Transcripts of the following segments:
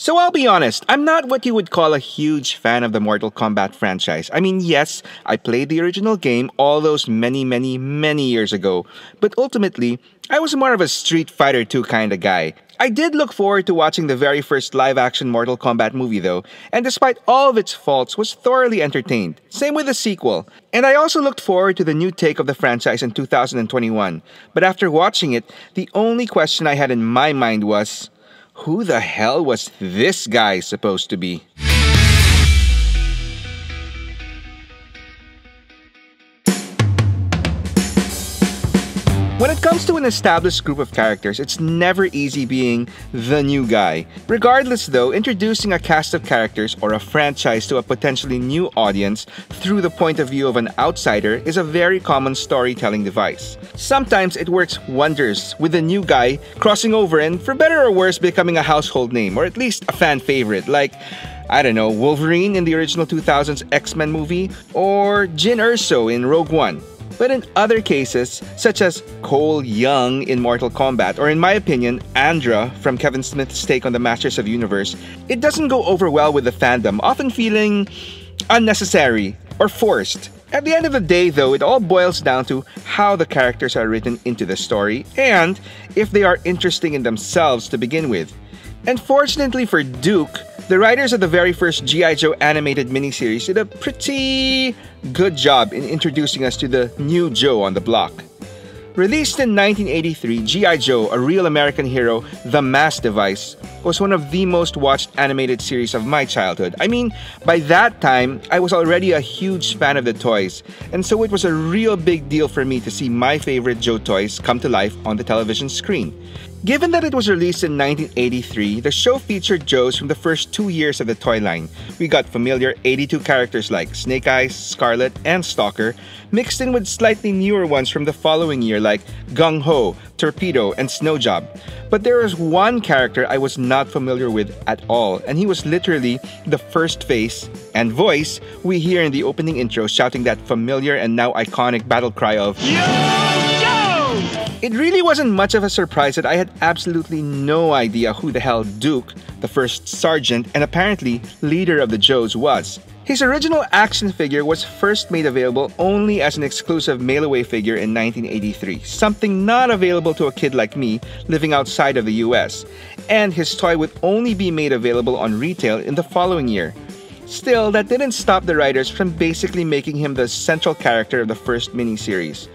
So I'll be honest, I'm not what you would call a huge fan of the Mortal Kombat franchise. I mean, yes, I played the original game all those many, many, many years ago, but ultimately, I was more of a Street Fighter 2 kind of guy. I did look forward to watching the very first live-action Mortal Kombat movie though, and despite all of its faults, was thoroughly entertained. Same with the sequel. And I also looked forward to the new take of the franchise in 2021. But after watching it, the only question I had in my mind was, who the hell was this guy supposed to be? When it comes to an established group of characters, it's never easy being the new guy. Regardless though, introducing a cast of characters or a franchise to a potentially new audience through the point of view of an outsider is a very common storytelling device. Sometimes it works wonders with the new guy crossing over and for better or worse becoming a household name or at least a fan favorite like I don't know, Wolverine in the original 2000s X-Men movie or Jyn Erso in Rogue One. But in other cases, such as Cole Young in Mortal Kombat, or in my opinion, Andra from Kevin Smith's take on the Masters of Universe, it doesn't go over well with the fandom, often feeling unnecessary or forced. At the end of the day, though, it all boils down to how the characters are written into the story and if they are interesting in themselves to begin with. And fortunately for Duke, the writers of the very first G.I. Joe animated miniseries did a pretty good job in introducing us to the new Joe on the block. Released in 1983, G.I. Joe, a real American hero, The Mass Device, was one of the most watched animated series of my childhood. I mean, by that time, I was already a huge fan of the toys, and so it was a real big deal for me to see my favorite Joe toys come to life on the television screen. Given that it was released in 1983, the show featured Joes from the first two years of the toy line. We got familiar 82 characters like Snake Eyes, Scarlett, and Stalker, mixed in with slightly newer ones from the following year like Gung Ho, Torpedo, and Snowjob. But there was one character I was not familiar with at all, and he was literally the first face and voice we hear in the opening intro shouting that familiar and now iconic battle cry of Yo! It really wasn't much of a surprise that I had absolutely no idea who the hell Duke, the first sergeant and apparently leader of the Joes, was. His original action figure was first made available only as an exclusive mail-away figure in 1983, something not available to a kid like me living outside of the US, and his toy would only be made available on retail in the following year. Still, that didn't stop the writers from basically making him the central character of the first miniseries.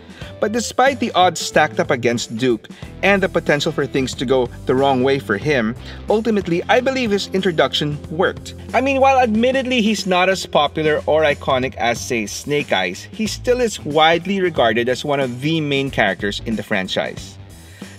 But despite the odds stacked up against Duke and the potential for things to go the wrong way for him, ultimately I believe his introduction worked. I mean, while admittedly he's not as popular or iconic as, say, Snake Eyes, he still is widely regarded as one of the main characters in the franchise.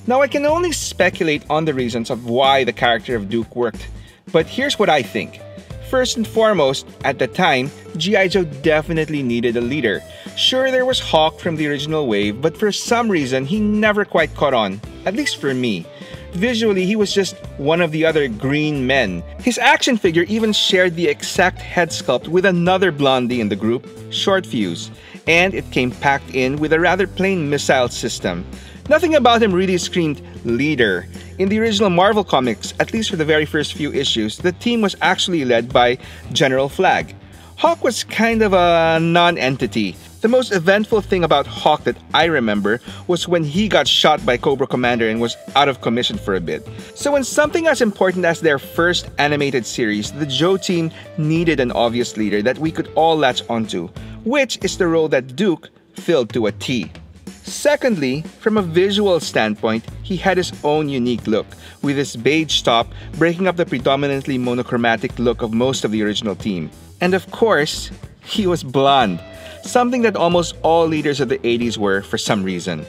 Now, I can only speculate on the reasons of why the character of Duke worked, but here's what I think. First and foremost, at the time, G.I. Joe definitely needed a leader. Sure, there was Hawk from the original wave, but for some reason, he never quite caught on, at least for me. Visually, he was just one of the other green men. His action figure even shared the exact head sculpt with another blondie in the group, Short Fuse, and it came packed in with a rather plain missile system. Nothing about him really screamed leader. In the original Marvel comics, at least for the very first few issues, the team was actually led by General Flagg. Hawk was kind of a non-entity. The most eventful thing about Hawk that I remember was when he got shot by Cobra Commander and was out of commission for a bit. So when something as important as their first animated series, the Joe team needed an obvious leader that we could all latch onto, which is the role that Duke filled to a T. Secondly, from a visual standpoint, he had his own unique look, with his beige top breaking up the predominantly monochromatic look of most of the original team. And of course, he was blonde, something that almost all leaders of the 80s were for some reason.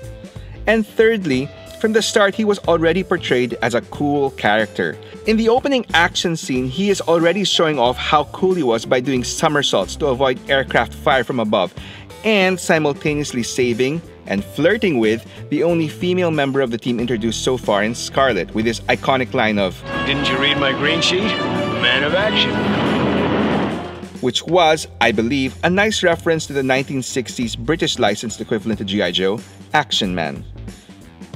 And thirdly, from the start, he was already portrayed as a cool character. In the opening action scene, he is already showing off how cool he was by doing somersaults to avoid aircraft fire from above and simultaneously saving, and flirting with the only female member of the team introduced so far in Scarlett with his iconic line of Didn't you read my green sheet? Man of action. Which was, I believe, a nice reference to the 1960s British licensed equivalent to G.I. Joe, Action Man.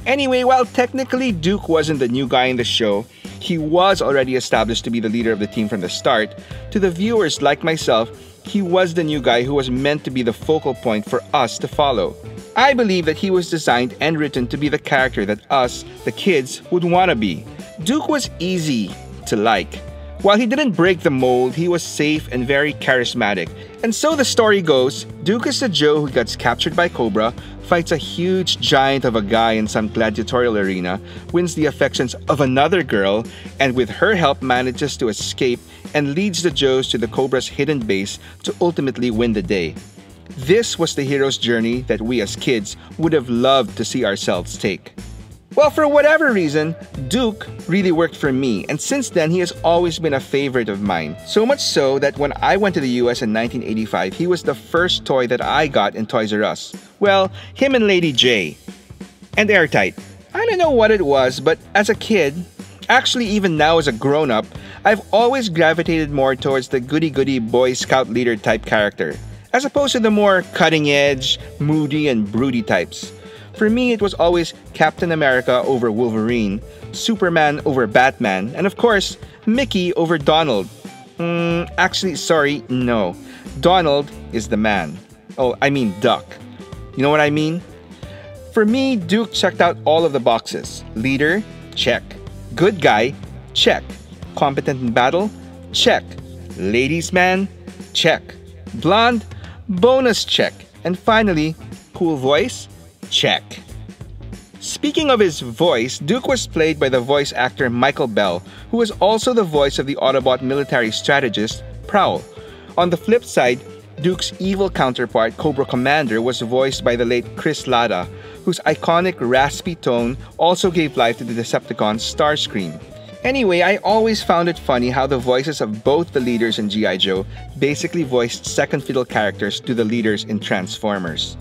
Anyway, while technically Duke wasn't the new guy in the show, he was already established to be the leader of the team from the start, to the viewers like myself, he was the new guy who was meant to be the focal point for us to follow. I believe that he was designed and written to be the character that us, the kids, would want to be. Duke was easy to like. While he didn't break the mold, he was safe and very charismatic. And so the story goes, Duke is the Joe who gets captured by Cobra, fights a huge giant of a guy in some gladiatorial arena, wins the affections of another girl, and with her help manages to escape and leads the Joes to the Cobra's hidden base to ultimately win the day. This was the hero's journey that we as kids would have loved to see ourselves take. Well, for whatever reason, Duke really worked for me, and since then he has always been a favorite of mine. So much so that when I went to the US in 1985, he was the first toy that I got in Toys R Us. Well, him and Lady Jaye. And Airtight. I don't know what it was, but as a kid, actually even now as a grown up, I've always gravitated more towards the goody goody Boy Scout leader type character, as opposed to the more cutting edge, moody, and broody types. For me, it was always Captain America over Wolverine, Superman over Batman, and of course, Mickey over Donald. Mm, actually, sorry, no. Donald is the man. Oh, I mean Duck. You know what I mean? For me, Duke checked out all of the boxes. Leader, check. Good guy, check. Competent in battle, check. Ladies man, check. Blonde, bonus check. And finally, cool voice, Check. Speaking of his voice, Duke was played by the voice actor Michael Bell, who was also the voice of the Autobot military strategist, Prowl. On the flip side, Duke's evil counterpart, Cobra Commander, was voiced by the late Chris Latta, whose iconic raspy tone also gave life to the Decepticon Starscream. Anyway, I always found it funny how the voices of both the leaders in G.I. Joe basically voiced second fiddle characters to the leaders in Transformers.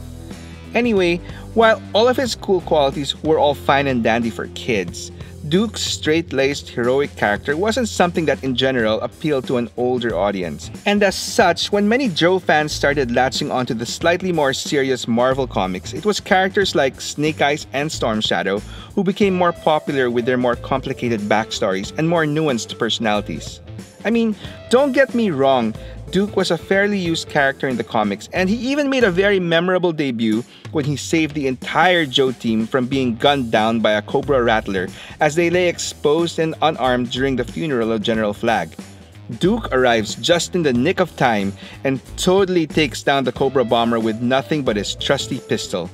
Anyway, while all of his cool qualities were all fine and dandy for kids, Duke's straight laced heroic character wasn't something that in general appealed to an older audience. And as such, when many Joe fans started latching onto the slightly more serious Marvel comics, it was characters like Snake Eyes and Storm Shadow who became more popular with their more complicated backstories and more nuanced personalities. I mean, don't get me wrong, Duke was a fairly used character in the comics, and he even made a very memorable debut when he saved the entire Joe team from being gunned down by a Cobra Rattler as they lay exposed and unarmed during the funeral of General Flagg. Duke arrives just in the nick of time and totally takes down the Cobra bomber with nothing but his trusty pistol.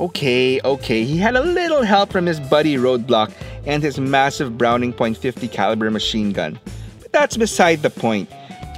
Okay, okay, he had a little help from his buddy Roadblock and his massive Browning .50 caliber machine gun. But that's beside the point.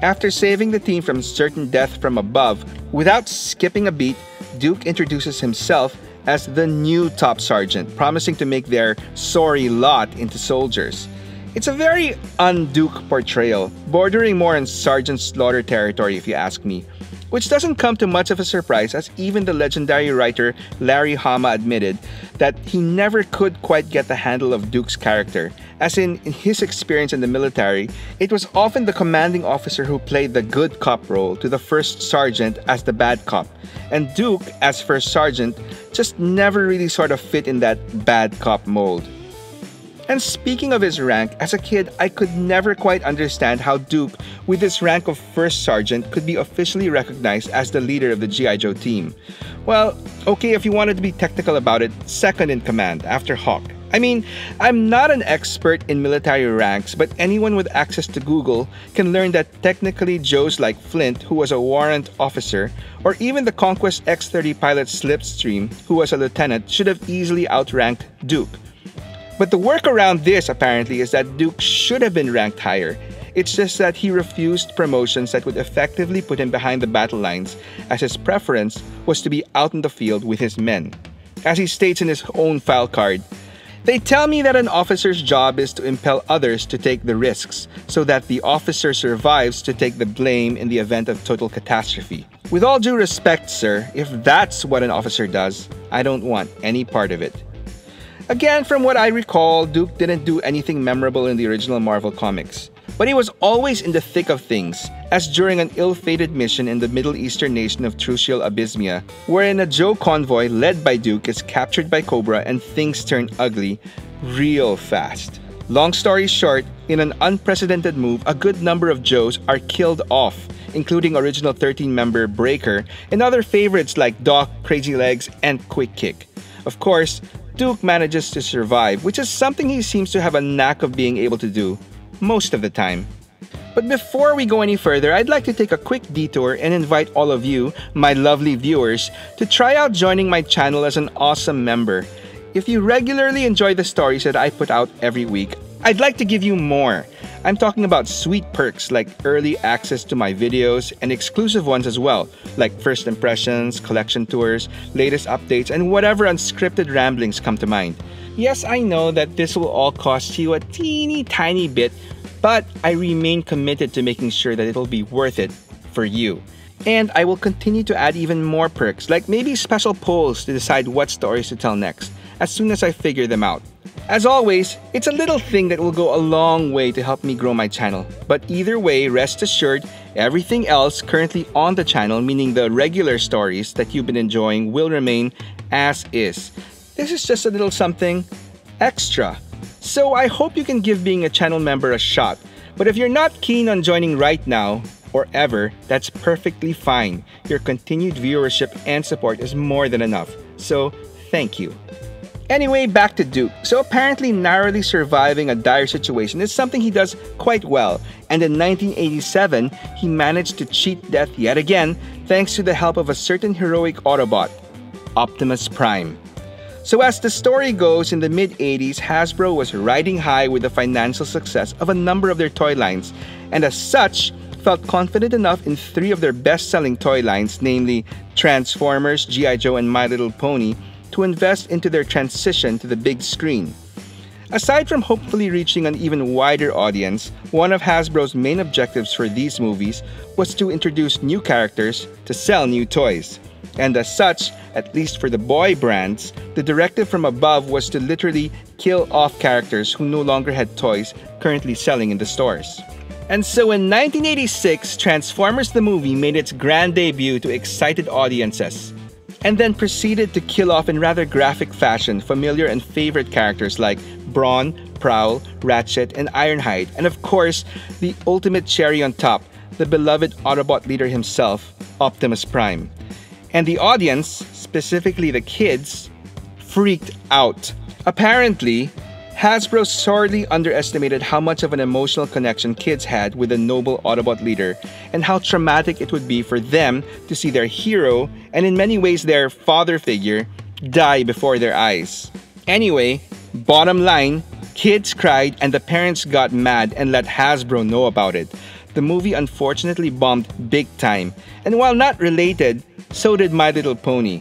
After saving the team from certain death from above, without skipping a beat, Duke introduces himself as the new top sergeant, promising to make their sorry lot into soldiers. It's a very un-Duke portrayal, bordering more on Sergeant Slaughter territory if you ask me which doesn't come to much of a surprise as even the legendary writer Larry Hama admitted that he never could quite get the handle of Duke's character, as in, in his experience in the military, it was often the commanding officer who played the good cop role to the first sergeant as the bad cop, and Duke, as first sergeant, just never really sort of fit in that bad cop mold. And speaking of his rank, as a kid, I could never quite understand how Duke, with his rank of First Sergeant, could be officially recognized as the leader of the G.I. Joe team. Well, okay, if you wanted to be technical about it, second in command after Hawk. I mean, I'm not an expert in military ranks, but anyone with access to Google can learn that technically Joes like Flint, who was a warrant officer, or even the Conquest X 30 pilot Slipstream, who was a lieutenant, should have easily outranked Duke. But the work around this apparently is that Duke should have been ranked higher. It's just that he refused promotions that would effectively put him behind the battle lines, as his preference was to be out in the field with his men. As he states in his own file card, they tell me that an officer's job is to impel others to take the risks, so that the officer survives to take the blame in the event of total catastrophe. With all due respect, sir, if that's what an officer does, I don't want any part of it. Again, from what I recall, Duke didn't do anything memorable in the original Marvel comics. But he was always in the thick of things, as during an ill-fated mission in the Middle Eastern nation of Trucial Abysmia, wherein a Joe convoy led by Duke is captured by Cobra and things turn ugly real fast. Long story short, In an unprecedented move, a good number of Joes are killed off, including original 13 member Breaker and other favorites like Doc, Crazy Legs, and Quick Kick. Of course, Duke manages to survive, which is something he seems to have a knack of being able to do most of the time. But before we go any further, I'd like to take a quick detour and invite all of you, my lovely viewers, to try out joining my channel as an awesome member. If you regularly enjoy the stories that I put out every week, I'd like to give you more. I'm talking about sweet perks like early access to my videos and exclusive ones as well, like first impressions, collection tours, latest updates, and whatever unscripted ramblings come to mind. Yes, I know that this will all cost you a teeny tiny bit, but I remain committed to making sure that it'll be worth it for you. And I will continue to add even more perks, like maybe special polls to decide what stories to tell next, as soon as I figure them out. As always, it's a little thing that will go a long way to help me grow my channel. But either way, rest assured, everything else currently on the channel, meaning the regular stories that you've been enjoying, will remain as is. This is just a little something extra so I hope you can give being a channel member a shot. But if you're not keen on joining right now, or ever, that's perfectly fine. Your continued viewership and support is more than enough. So, thank you. Anyway, back to Duke. So apparently narrowly surviving a dire situation is something he does quite well. And in 1987, he managed to cheat death yet again thanks to the help of a certain heroic Autobot, Optimus Prime. So, as the story goes, in the mid 80s, Hasbro was riding high with the financial success of a number of their toy lines, and as such, felt confident enough in three of their best selling toy lines, namely Transformers, G.I. Joe, and My Little Pony, to invest into their transition to the big screen. Aside from hopefully reaching an even wider audience, one of Hasbro's main objectives for these movies was to introduce new characters to sell new toys. And as such, at least for the boy brands, the directive from above was to literally kill off characters who no longer had toys currently selling in the stores. And so in 1986, Transformers the movie made its grand debut to excited audiences, and then proceeded to kill off in rather graphic fashion familiar and favorite characters like Brawn, Prowl, Ratchet, and Ironhide, and of course, the ultimate cherry on top, the beloved Autobot leader himself, Optimus Prime. And the audience, specifically the kids, freaked out. Apparently, Hasbro sorely underestimated how much of an emotional connection kids had with the noble Autobot leader and how traumatic it would be for them to see their hero, and in many ways their father figure, die before their eyes. Anyway, bottom line, kids cried and the parents got mad and let Hasbro know about it. The movie unfortunately bombed big time, and while not related, so did My Little Pony.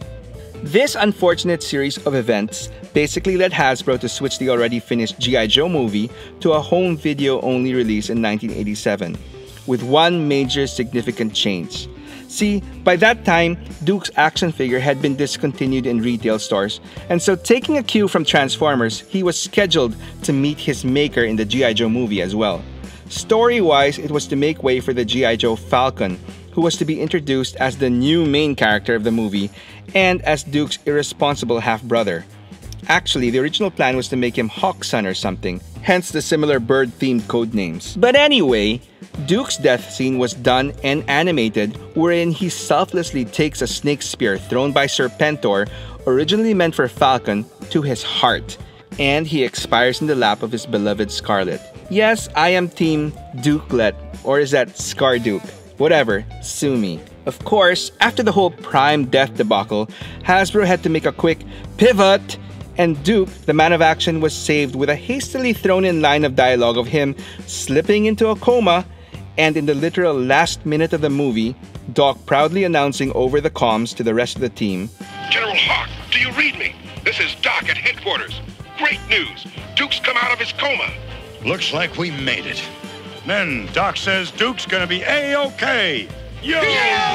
This unfortunate series of events basically led Hasbro to switch the already finished G.I. Joe movie to a home video only release in 1987, with one major significant change. See, by that time, Duke's action figure had been discontinued in retail stores, and so taking a cue from Transformers, he was scheduled to meet his maker in the G.I. Joe movie as well. Story wise, it was to make way for the G.I. Joe Falcon, who was to be introduced as the new main character of the movie and as Duke's irresponsible half brother. Actually, the original plan was to make him Hawkson or something, hence the similar bird themed code names. But anyway, Duke's death scene was done and animated, wherein he selflessly takes a snake spear thrown by Serpentor, originally meant for Falcon, to his heart, and he expires in the lap of his beloved Scarlett. Yes, I am Team Dukelet, or is that Scar Duke? Whatever, sue me. Of course, after the whole Prime death debacle, Hasbro had to make a quick pivot, and Duke, the man of action, was saved with a hastily thrown in line of dialogue of him slipping into a coma, and in the literal last minute of the movie, Doc proudly announcing over the comms to the rest of the team General Hawk, do you read me? This is Doc at headquarters. Great news! Duke's come out of his coma. Looks like we made it. Men, Doc says Duke's gonna be A-OK. Yo,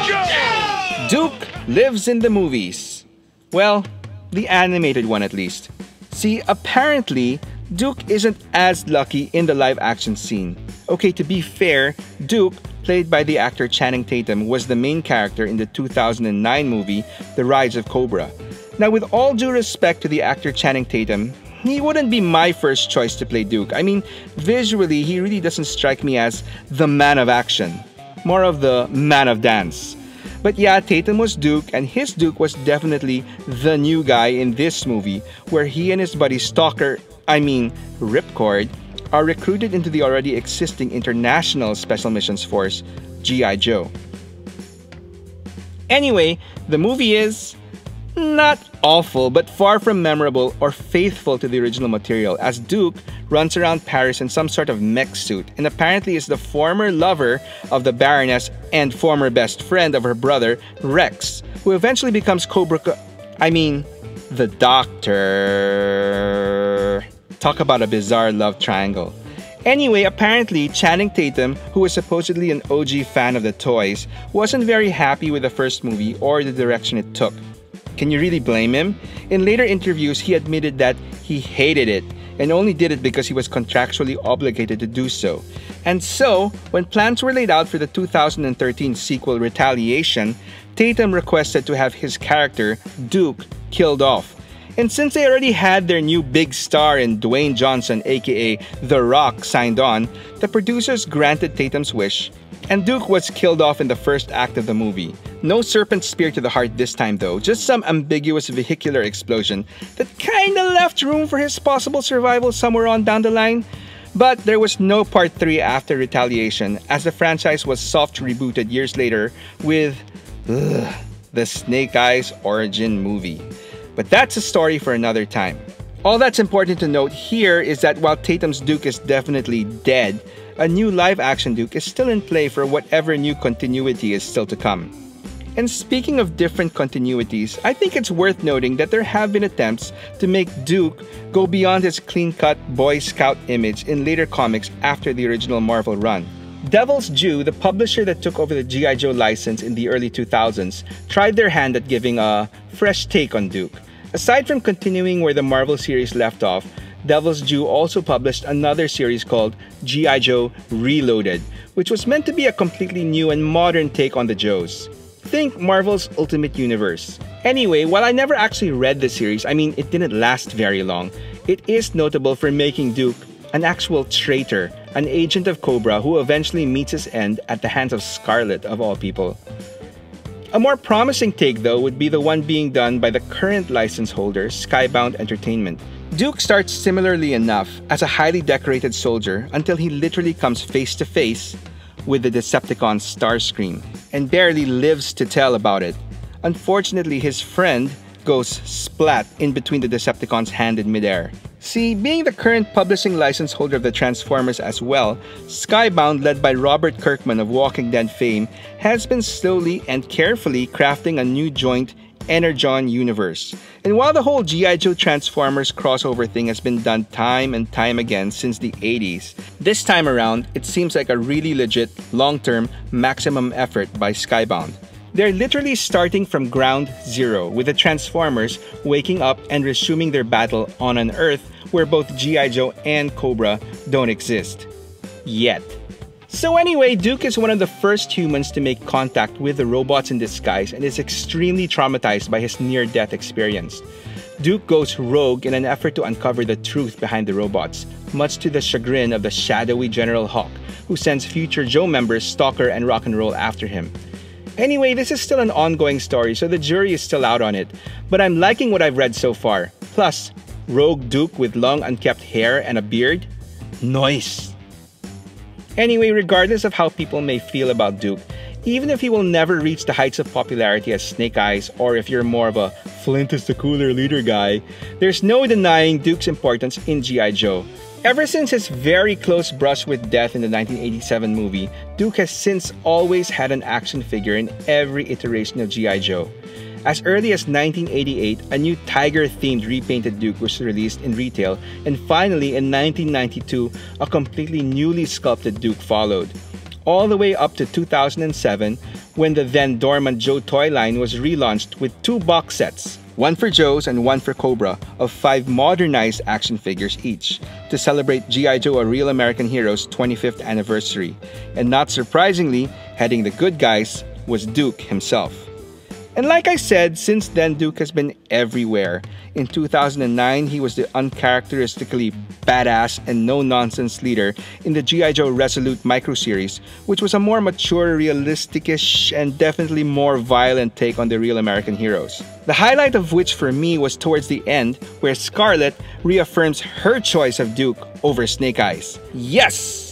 Joe! Duke lives in the movies. Well, the animated one at least. See, apparently, Duke isn't as lucky in the live action scene. Okay, to be fair, Duke, played by the actor Channing Tatum, was the main character in the 2009 movie The Rise of Cobra. Now, with all due respect to the actor Channing Tatum, he wouldn't be my first choice to play Duke. I mean, visually, he really doesn't strike me as the man of action, more of the man of dance. But yeah, Tatum was Duke, and his Duke was definitely the new guy in this movie, where he and his buddy Stalker, I mean Ripcord, are recruited into the already existing International Special Missions Force, G.I. Joe. Anyway, the movie is not awful, but far from memorable or faithful to the original material, as Duke runs around Paris in some sort of mech suit and apparently is the former lover of the Baroness and former best friend of her brother, Rex, who eventually becomes Cobra. Co- I mean, the Doctor. Talk about a bizarre love triangle. Anyway, apparently, Channing Tatum, who was supposedly an OG fan of the toys, wasn't very happy with the first movie or the direction it took. Can you really blame him? In later interviews, he admitted that he hated it and only did it because he was contractually obligated to do so. And so, when plans were laid out for the 2013 sequel Retaliation, Tatum requested to have his character, Duke, killed off. And since they already had their new big star in Dwayne Johnson, aka The Rock, signed on, the producers granted Tatum's wish, and Duke was killed off in the first act of the movie. No serpent spear to the heart this time though, just some ambiguous vehicular explosion that kinda left room for his possible survival somewhere on down the line. But there was no part 3 after Retaliation, as the franchise was soft rebooted years later with ugh, the Snake Eyes origin movie. But that's a story for another time. All that's important to note here is that while Tatum's Duke is definitely dead, a new live action Duke is still in play for whatever new continuity is still to come. And speaking of different continuities, I think it's worth noting that there have been attempts to make Duke go beyond his clean cut Boy Scout image in later comics after the original Marvel run. Devil's Due, the publisher that took over the G.I. Joe license in the early 2000s, tried their hand at giving a fresh take on Duke. Aside from continuing where the Marvel series left off, Devil's Due also published another series called G.I. Joe Reloaded, which was meant to be a completely new and modern take on the Joes. Think Marvel's Ultimate Universe. Anyway, while I never actually read the series, I mean, it didn't last very long, it is notable for making Duke an actual traitor, an agent of Cobra who eventually meets his end at the hands of Scarlett, of all people. A more promising take, though, would be the one being done by the current license holder, Skybound Entertainment. Duke starts similarly enough as a highly decorated soldier until he literally comes face to face with the Decepticon Starscream and barely lives to tell about it. Unfortunately, his friend goes splat in between the Decepticon's hand in midair. See, being the current publishing license holder of the Transformers as well, Skybound, led by Robert Kirkman of Walking Dead fame, has been slowly and carefully crafting a new joint Energon universe. And while the whole G.I. Joe Transformers crossover thing has been done time and time again since the 80s, this time around, it seems like a really legit, long term, maximum effort by Skybound. They're literally starting from ground zero, with the Transformers waking up and resuming their battle on an Earth where both G.I. Joe and Cobra don't exist. Yet. So, anyway, Duke is one of the first humans to make contact with the robots in disguise and is extremely traumatized by his near death experience. Duke goes rogue in an effort to uncover the truth behind the robots, much to the chagrin of the shadowy General Hawk, who sends future Joe members Stalker and Rock and Roll after him. Anyway, this is still an ongoing story, so the jury is still out on it, but I'm liking what I've read so far. Plus, Rogue Duke with long unkept hair and a beard? Nice! Anyway, regardless of how people may feel about Duke, even if he will never reach the heights of popularity as Snake Eyes, or if you're more of a Flint is the cooler leader guy, there's no denying Duke's importance in G.I. Joe. Ever since his very close brush with death in the 1987 movie, Duke has since always had an action figure in every iteration of G.I. Joe. As early as 1988, a new tiger themed repainted Duke was released in retail, and finally in 1992, a completely newly sculpted Duke followed. All the way up to 2007, when the then dormant Joe toy line was relaunched with two box sets, one for Joe's and one for Cobra, of five modernized action figures each, to celebrate G.I. Joe A Real American Hero's 25th anniversary. And not surprisingly, heading the good guys was Duke himself. And like I said, since then, Duke has been everywhere. In 2009, he was the uncharacteristically badass and no nonsense leader in the G.I. Joe Resolute micro series, which was a more mature, realistic-ish, and definitely more violent take on the real American heroes. The highlight of which for me was towards the end, where Scarlett reaffirms her choice of Duke over Snake Eyes. Yes!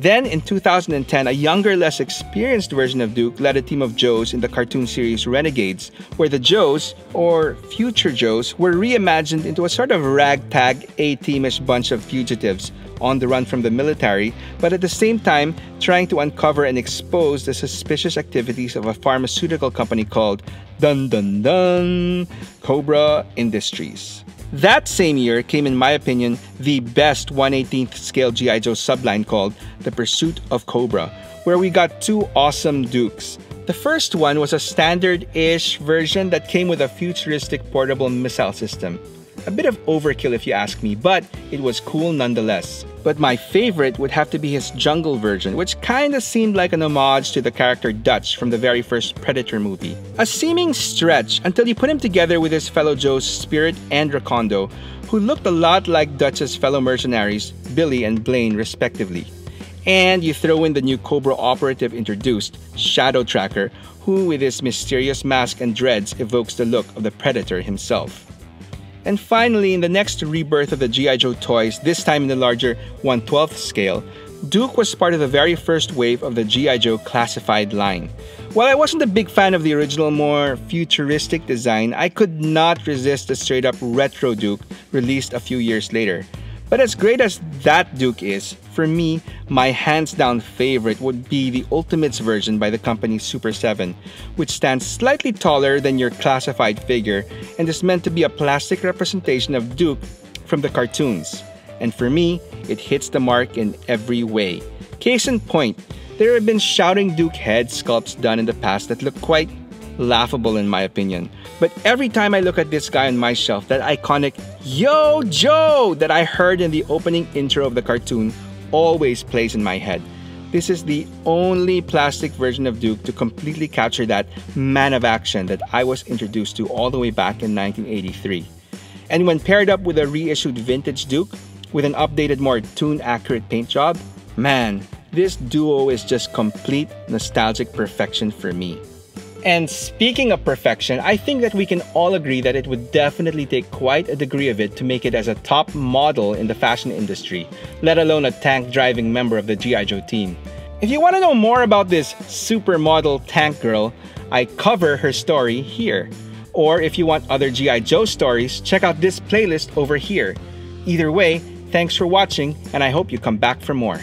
Then, in 2010, a younger, less experienced version of Duke led a team of Joes in the cartoon series Renegades, where the Joes, or future Joes, were reimagined into a sort of ragtag, A-teamish bunch of fugitives on the run from the military, but at the same time trying to uncover and expose the suspicious activities of a pharmaceutical company called Dun Dun Dun Cobra Industries. That same year came, in my opinion, the best 118th scale G.I. Joe subline called The Pursuit of Cobra, where we got two awesome Dukes. The first one was a standard ish version that came with a futuristic portable missile system. A bit of overkill if you ask me, but it was cool nonetheless. But my favorite would have to be his jungle version, which kinda seemed like an homage to the character Dutch from the very first Predator movie. A seeming stretch until you put him together with his fellow Joes Spirit and Recondo, who looked a lot like Dutch's fellow mercenaries, Billy and Blaine respectively. And you throw in the new Cobra operative introduced, Shadow Tracker, who with his mysterious mask and dreads evokes the look of the Predator himself. And finally, in the next rebirth of the G.I. Joe toys, this time in the larger 112th scale, Duke was part of the very first wave of the G.I. Joe classified line. While I wasn't a big fan of the original, more futuristic design, I could not resist the straight up retro Duke released a few years later. But as great as that Duke is, for me, my hands down favorite would be the Ultimates version by the company Super 7, which stands slightly taller than your classified figure and is meant to be a plastic representation of Duke from the cartoons. And for me, it hits the mark in every way. Case in point, there have been shouting Duke head sculpts done in the past that look quite laughable in my opinion. But every time I look at this guy on my shelf, that iconic Yo Joe that I heard in the opening intro of the cartoon always plays in my head. This is the only plastic version of Duke to completely capture that man of action that I was introduced to all the way back in 1983. And when paired up with a reissued vintage Duke with an updated, more toon accurate paint job, man, this duo is just complete nostalgic perfection for me. And speaking of perfection, I think that we can all agree that it would definitely take quite a degree of it to make it as a top model in the fashion industry, let alone a tank driving member of the G.I. Joe team. If you want to know more about this supermodel tank girl, I cover her story here. Or if you want other G.I. Joe stories, check out this playlist over here. Either way, thanks for watching, and I hope you come back for more.